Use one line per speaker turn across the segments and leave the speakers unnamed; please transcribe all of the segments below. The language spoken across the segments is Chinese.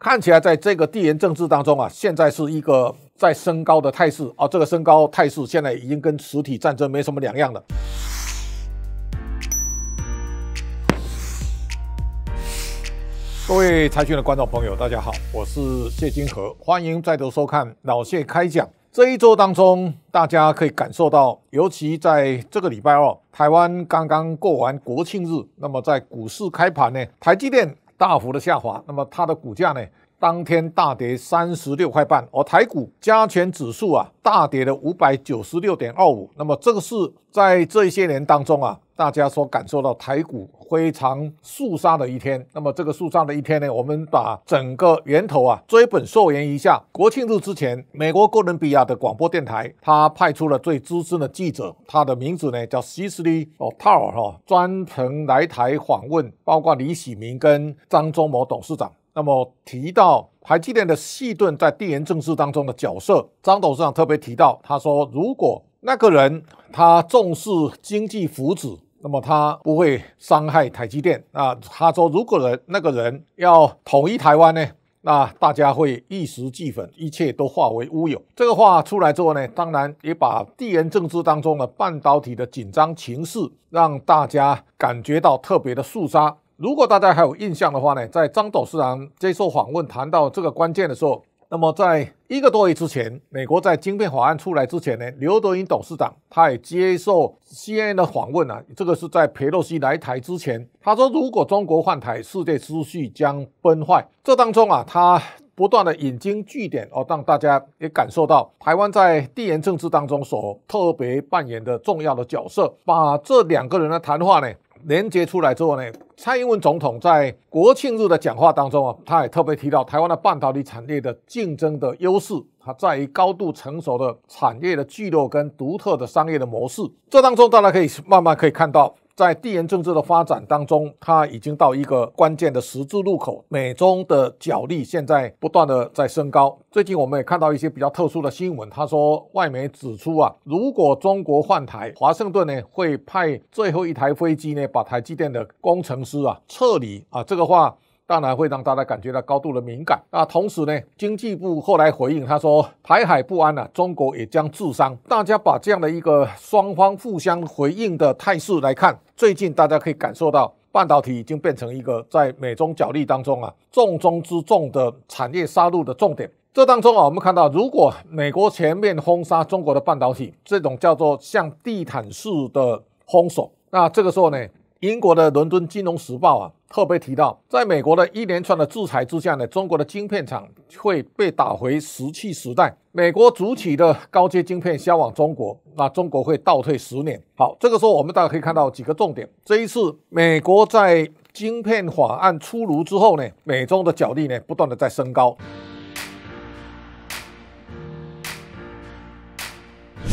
看起来在这个地缘政治当中啊，现在是一个在升高的态势啊，这个升高态势现在已经跟实体战争没什么两样了。各位财讯的观众朋友，大家好，我是谢金河，欢迎再度收看老谢开讲。这一周当中，大家可以感受到，尤其在这个礼拜二，台湾刚刚过完国庆日，那么在股市开盘呢，台积电大幅的下滑，那么它的股价呢，当天大跌三十六块半，而台股加权指数啊，大跌了五百九十六点二五，那么这个是在这些年当中啊。大家所感受到台股非常肃杀的一天，那么这个肃杀的一天呢，我们把整个源头啊追本溯源一下。国庆日之前，美国哥伦比亚的广播电台，他派出了最资深的记者，他的名字呢叫西斯利哦塔尔哈，专程来台访问，包括李喜明跟张忠谋董事长。那么提到台积电的细盾在地缘政治当中的角色，张董事长特别提到，他说如果那个人他重视经济福祉。那么他不会伤害台积电啊？他说，如果人那个人要统一台湾呢，那大家会一时俱焚，一切都化为乌有。这个话出来之后呢，当然也把地缘政治当中的半导体的紧张情势，让大家感觉到特别的肃杀。如果大家还有印象的话呢，在张董事长接受访问谈到这个关键的时候。那么，在一个多月之前，美国在晶片法案出来之前呢，刘德英董事长他也接受 CNN 的访问啊，这个是在佩洛西来台之前，他说如果中国换台，世界秩序将崩坏。这当中啊，他不断的引经据典哦，让大家也感受到台湾在地缘政治当中所特别扮演的重要的角色。把这两个人的谈话呢。连接出来之后呢，蔡英文总统在国庆日的讲话当中啊，他也特别提到台湾的半导体产业的竞争的优势，它在于高度成熟的产业的聚落跟独特的商业的模式。这当中大家可以慢慢可以看到。在地缘政治的发展当中，它已经到一个关键的十字路口。美中的角力现在不断的在升高。最近我们也看到一些比较特殊的新闻，他说外媒指出啊，如果中国换台，华盛顿呢会派最后一台飞机呢把台积电的工程师啊撤离啊。这个话。当然会让大家感觉到高度的敏感。那同时呢，经济部后来回应，他说台海不安了，中国也将自伤。大家把这样的一个双方互相回应的态势来看，最近大家可以感受到，半导体已经变成一个在美中角力当中啊重中之重的产业杀戮的重点。这当中啊，我们看到，如果美国全面轰杀中国的半导体，这种叫做像地毯式的轰手，那这个时候呢？英国的伦敦金融时报啊，特别提到，在美国的一连串的制裁之下呢，中国的晶片厂会被打回石器时代。美国主体的高阶晶片销往中国，那中国会倒退十年。好，这个时候我们大家可以看到几个重点。这一次，美国在晶片法案出炉之后呢，美中的角力呢，不断的在升高。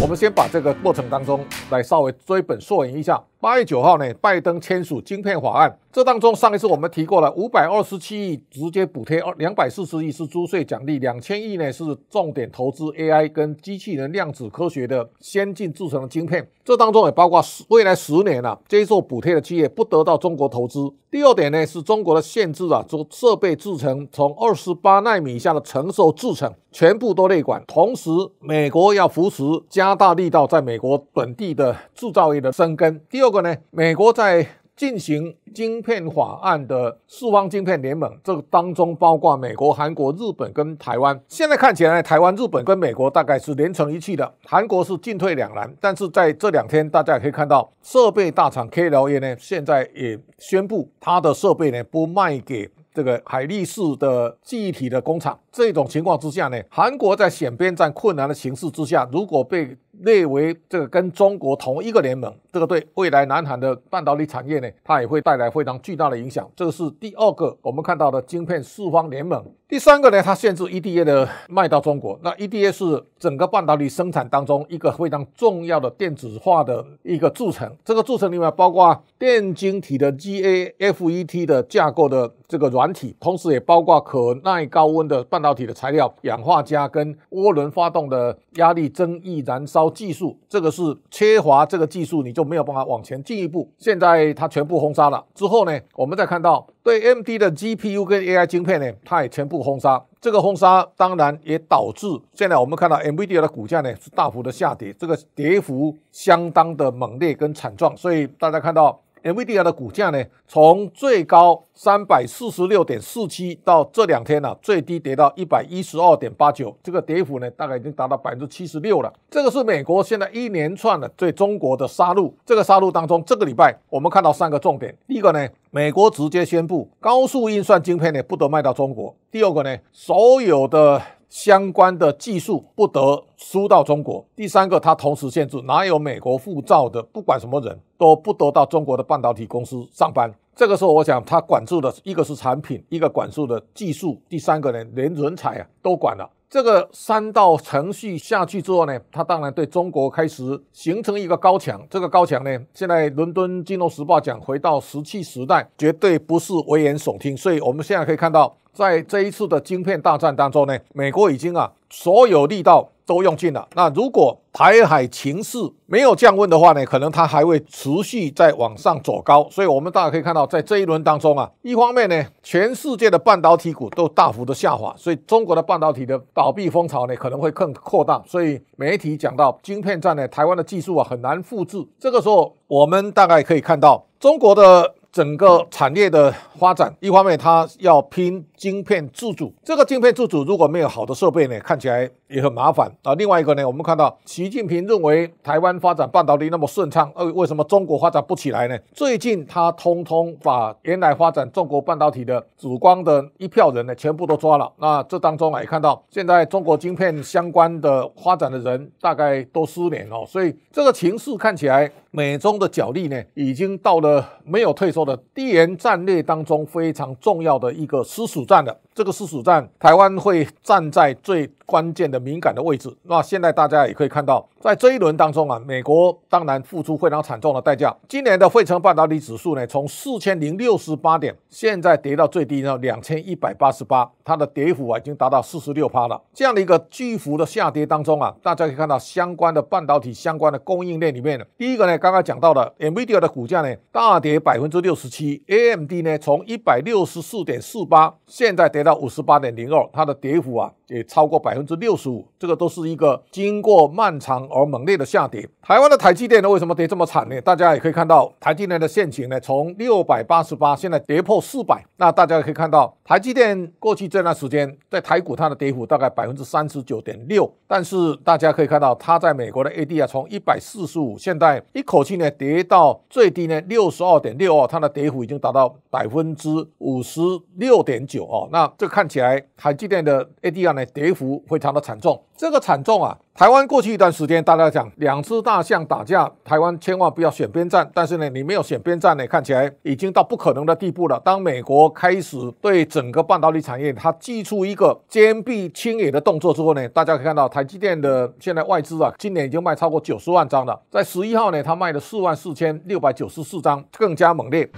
我们先把这个过程当中来稍微追本溯源一下。八月九号呢，拜登签署晶片法案。这当中，上一次我们提过了，五百二十七亿直接补贴，二两百四十亿是租税奖励，两千亿呢是重点投资 AI 跟机器人量子科学的先进制成的晶片。这当中也包括未来十年啊，接受补贴的企业不得到中国投资。第二点呢，是中国的限制啊，做设备制成从二十八纳米以下的成熟制成全部都内管。同时，美国要扶持加大力道在美国本地的制造业的生根。第二。个呢？美国在进行晶片法案的四方晶片联盟，这个当中包括美国、韩国、日本跟台湾。现在看起来，台湾、日本跟美国大概是连成一气的，韩国是进退两难。但是在这两天，大家也可以看到，设备大厂 KLA 呢，现在也宣布它的设备呢不卖给这个海力士的记忆体的工厂。这种情况之下呢，韩国在选边站困难的形势之下，如果被列为这个跟中国同一个联盟，这个对未来南韩的半导体产业呢，它也会带来非常巨大的影响。这个是第二个我们看到的晶片四方联盟。第三个呢，它限制 EDA 的卖到中国。那 EDA 是整个半导体生产当中一个非常重要的电子化的一个组成。这个组成里面包括电晶体的 GAFET 的架构的这个软体，同时也包括可耐高温的半导体的材料，氧化镓跟涡轮发动的压力增益燃烧。技术，这个是缺乏这个技术，你就没有办法往前进一步。现在它全部封杀了之后呢，我们再看到对 M D 的 GPU 跟 AI 晶片呢，它也全部封杀。这个封杀当然也导致现在我们看到 NVIDIA 的股价呢是大幅的下跌，这个跌幅相当的猛烈跟惨状，所以大家看到。NVIDIA 的股价呢，从最高三百四十六点四七到这两天呢，最低跌到一百一十二点八九，这个跌幅呢，大概已经达到百分之七十六了。这个是美国现在一连串的对中国的杀戮。这个杀戮当中，这个礼拜我们看到三个重点：第一个呢，美国直接宣布高速运算晶片呢不得卖到中国；第二个呢，所有的相关的技术不得输到中国。第三个，它同时限制，哪有美国护照的，不管什么人都不得到中国的半导体公司上班。这个时候，我想它管住的一个是产品，一个管住的技术，第三个呢，连人才啊都管了。这个三道程序下去之后呢，它当然对中国开始形成一个高墙。这个高墙呢，现在伦敦金融时报讲，回到石器时代，绝对不是危言耸听。所以我们现在可以看到。在这一次的晶片大战当中呢，美国已经啊所有力道都用尽了。那如果台海情势没有降温的话呢，可能它还会持续在往上走高。所以，我们大家可以看到，在这一轮当中啊，一方面呢，全世界的半导体股都大幅的下滑，所以中国的半导体的倒闭风潮呢可能会更扩大。所以媒体讲到晶片战呢，台湾的技术啊很难复制。这个时候，我们大概可以看到中国的。整个产业的发展，一方面它要拼晶片自主，这个晶片自主如果没有好的设备呢，看起来也很麻烦啊。另外一个呢，我们看到习近平认为台湾发展半导体那么顺畅，呃，为什么中国发展不起来呢？最近他通通把原来发展中国半导体的主光的一票人呢，全部都抓了。那这当中啊，也看到现在中国晶片相关的发展的人大概都失联哦，所以这个情势看起来。美中的角力呢，已经到了没有退缩的地缘战略当中非常重要的一个私属战的。这个是属战，台湾会站在最关键的敏感的位置。那现在大家也可以看到，在这一轮当中啊，美国当然付出非常惨重的代价。今年的费城半导体指数呢，从四千零六十八点，现在跌到最低呢两千一百八十八，它的跌幅啊已经达到四十六趴了。这样的一个巨幅的下跌当中啊，大家可以看到相关的半导体相关的供应链里面，第一个呢。刚刚讲到的，NVIDIA 的股价呢大跌百分之六十七，AMD 呢从一百六十四点四八，现在跌到五十八点零二，它的跌幅啊也超过百分之六十五，这个都是一个经过漫长而猛烈的下跌。台湾的台积电呢为什么跌这么惨呢？大家也可以看到，台积电的现情呢从六百八十八，现在跌破四百，那大家可以看到，台积电过去这段时间在台股它的跌幅大概百分之三十九点六，但是大家可以看到，它在美国的 AD 啊从一百四十五，现在一。口气呢跌到最低呢六十二点六二，它的跌幅已经达到百分之五十六点九哦。那这看起来台积电的 ADR 呢跌幅非常的惨重。这个惨重啊，台湾过去一段时间大家讲两只大象打架，台湾千万不要选边站。但是呢，你没有选边站呢，看起来已经到不可能的地步了。当美国开始对整个半导体产业它寄出一个坚壁清野的动作之后呢，大家可以看到台积电的现在外资啊，今年已经卖超过九十万张了。在十一号呢，它卖了四万四千六百九十四张，更加猛烈。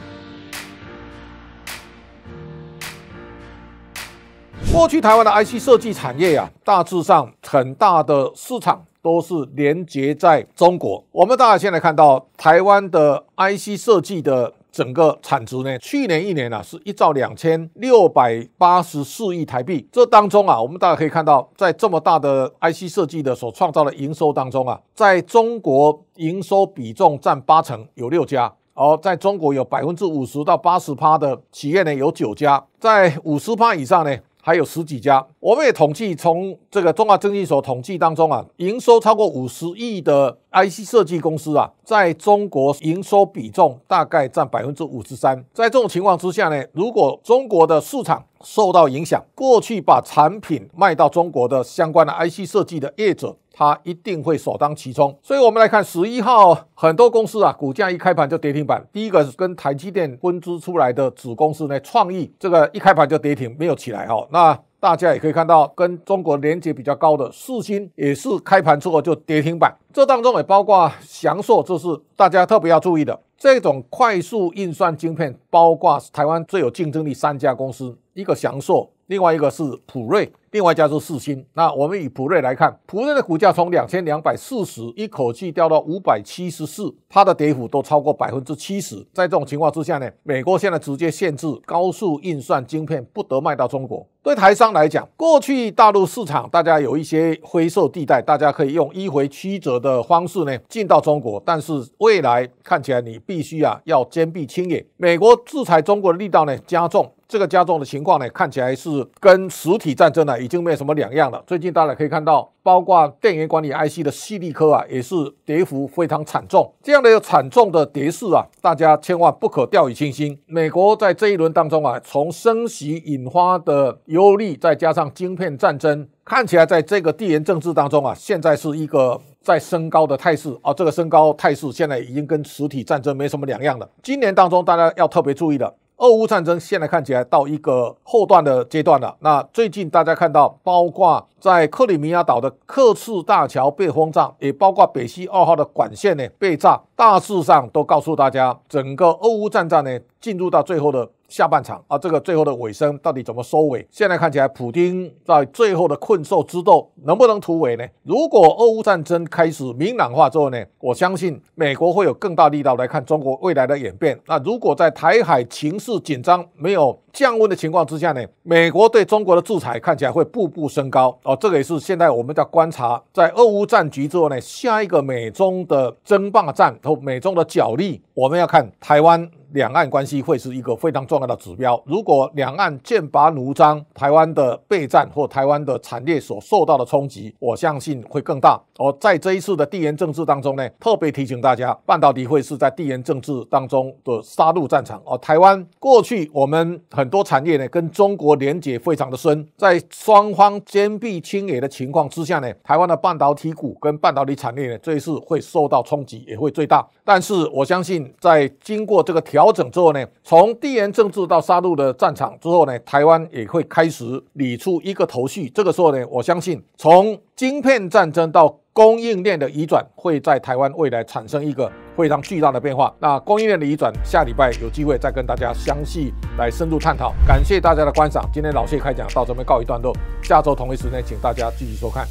过去台湾的 IC 设计产业呀，大致上很大的市场都是连接在中国。我们大家现在看到台湾的 IC 设计的整个产值呢，去年一年啊是一兆两千六百八十四亿台币。这当中啊，我们大家可以看到，在这么大的 IC 设计的所创造的营收当中啊，在中国。营收比重占八成，有六家；而在中国有百分之五十到八十趴的企业呢，有九家；在五十趴以上呢，还有十几家。我们也统计，从这个中华证券所统计当中啊，营收超过五十亿的 IC 设计公司啊，在中国营收比重大概占百分之五十三。在这种情况之下呢，如果中国的市场受到影响，过去把产品卖到中国的相关的 IC 设计的业者。他一定会首当其冲，所以我们来看十一号很多公司啊，股价一开盘就跌停板。第一个是跟台积电分支出来的子公司呢，创意这个一开盘就跌停，没有起来哈。那大家也可以看到，跟中国连接比较高的四星也是开盘之后就跌停板。这当中也包括翔硕，这是大家特别要注意的。这种快速运算晶片，包括台湾最有竞争力三家公司，一个翔硕。另外一个是普瑞，另外一家是四星。那我们以普瑞来看，普瑞的股价从两千两百四十一口气掉到五百七十四，它的跌幅都超过百分之七十。在这种情况之下呢，美国现在直接限制高速运算晶片不得卖到中国。对台商来讲，过去大陆市场大家有一些灰色地带，大家可以用迂回曲折的方式呢进到中国，但是未来看起来你必须啊要坚壁清野。美国制裁中国的力道呢加重。这个加重的情况呢，看起来是跟实体战争呢已经没有什么两样了。最近大家可以看到，包括电源管理 IC 的细力科啊，也是跌幅非常惨重。这样的一个惨重的跌势啊，大家千万不可掉以轻心。美国在这一轮当中啊，从升息引发的忧虑，再加上晶片战争，看起来在这个地缘政治当中啊，现在是一个在升高的态势啊。这个升高态势现在已经跟实体战争没什么两样了。今年当中，大家要特别注意的。俄乌战争现在看起来到一个后段的阶段了。那最近大家看到，包括在克里米亚岛的克赤大桥被轰炸，也包括北溪二号的管线呢被炸，大致上都告诉大家，整个俄乌战争呢进入到最后的。下半场啊，这个最后的尾声到底怎么收尾？现在看起来，普京在最后的困兽之斗能不能突围呢？如果俄乌战争开始明朗化之后呢，我相信美国会有更大力道来看中国未来的演变。那如果在台海情势紧张、没有降温的情况之下呢，美国对中国的制裁看起来会步步升高。哦，这个也是现在我们在观察，在俄乌战局之后呢，下一个美中的争霸战和美中的角力，我们要看台湾。两岸关系会是一个非常重要的指标。如果两岸剑拔弩张，台湾的备战或台湾的产业所受到的冲击，我相信会更大。而在这一次的地缘政治当中呢，特别提醒大家，半导体会是在地缘政治当中的杀戮战场。而台湾过去我们很多产业呢，跟中国连结非常的深，在双方坚壁清野的情况之下呢，台湾的半导体股跟半导体产业呢，这一次会受到冲击，也会最大。但是我相信，在经过这个调调整之后呢，从地缘政治到杀戮的战场之后呢，台湾也会开始理出一个头绪。这个时候呢，我相信从晶片战争到供应链的移转，会在台湾未来产生一个非常巨大的变化。那供应链的移转，下礼拜有机会再跟大家详细来深入探讨。感谢大家的观赏，今天老谢开讲到这边告一段落，下周同一时间请大家继续收看。